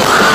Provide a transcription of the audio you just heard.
Yes.